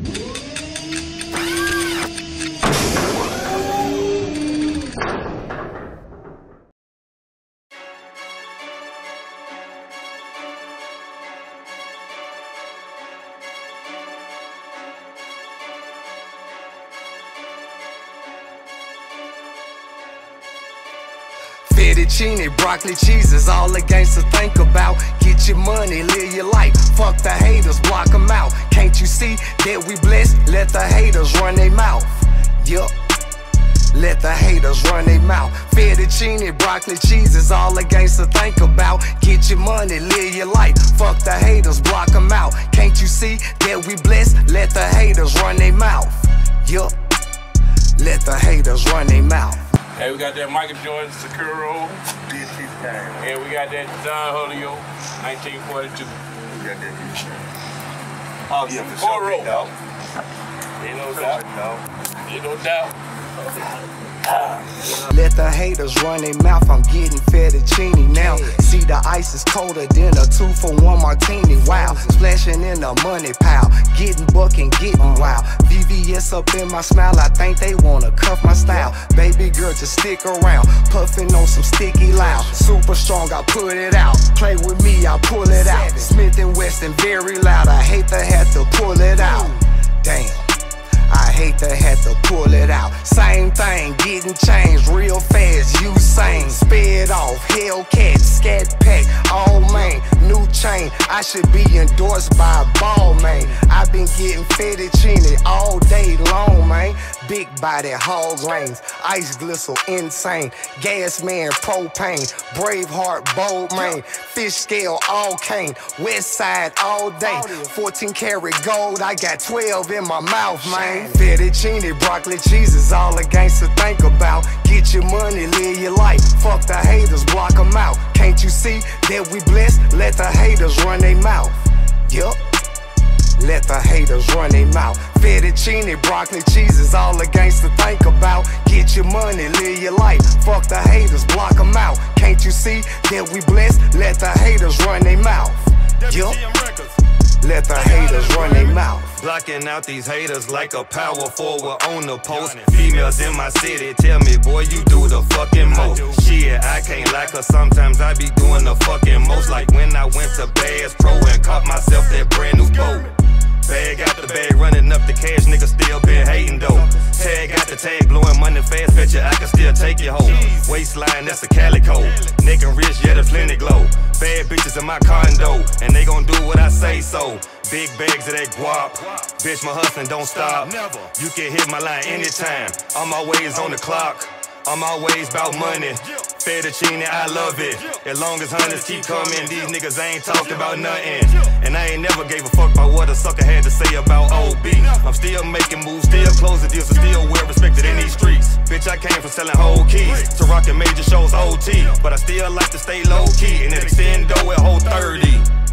Yeah. Fettuccine, broccoli, cheese is all the gangsters think about. Get your money, live your life. Fuck the haters, block them out. Can't you see that we blessed? Let the haters run their mouth. Yup. Let the haters run their mouth. Fettuccine, broccoli, cheese is all the gangsters think about. Get your money, live your life. Fuck the haters, block them out. Can't you see that we blessed? Let the haters run their mouth. Yup. Let the haters run their mouth. Hey, we got that Michael Jordan Sakura. And we got that Don Julio, 1942. We got that new shit. Oh, Yeah, for Four sure, row. Ain't no doubt. sure. Ain't no doubt. Let the haters run their mouth, I'm getting fettuccine now. Ice is colder than a two for one martini. Wow, splashing in the money pile, getting buck and getting wild. VVS up in my smile, I think they wanna cuff my style. Baby girl, just stick around, puffing on some sticky loud. Super strong, I put it out. Play with me, I pull it out. Smith and Wesson, very loud. I hate to have to pull it out. Damn. I hate to have to pull it out. Same thing, getting changed real fast. You same, sped off, Hellcat, Scat Pack, I should be endorsed by a ball man. I've been getting fettuccine all day long. Big body, hog lanes, ice glistle, insane. Gas man, propane, Braveheart, bold man. Fish scale, all cane. West side all day. 14 karat gold, I got 12 in my mouth, man. Fettuccine, broccoli, cheese is all the gangster think about. Get your money, live your life. Fuck the haters, block them out. Can't you see that we blessed? Let the haters run their mouth. Yup. Let the haters run their mouth. Fettuccine, broccoli, cheese is all the gangster think about. Get your money, live your life. Fuck the haters, block them out. Can't you see that we blessed? Let the haters run their mouth. Yup. Let the haters run their mouth. Blocking out these haters like a power forward on the post. Females in my city tell me, boy, you do the fucking most. Shit, I can't like her. Sometimes I be doing the fucking most. Like when I went to Bass Pro and caught myself that brand new boat. Bag out the bag, running up the cash, nigga still been hating though. Tag out the tag, blowing money fast, bet you I can still take you home. Waistline, that's a calico. Neck and wrist, yeah, the plenty glow. Bad bitches in my condo, and they gon' do what I say so. Big bags of that guap. Bitch, my hustling don't stop. You can hit my line anytime. I'm always on the clock. I'm always about money. Fettuccine, I love it. As long as hunters keep coming, these niggas ain't talked about nothing. And I ain't never gave a fuck about what a sucker had to say about OB. I'm still making moves, still closing deals, and still well respected in these streets. Bitch, I came from selling whole keys to rocking major shows OT. But I still like to stay low key, and extend though at whole 30.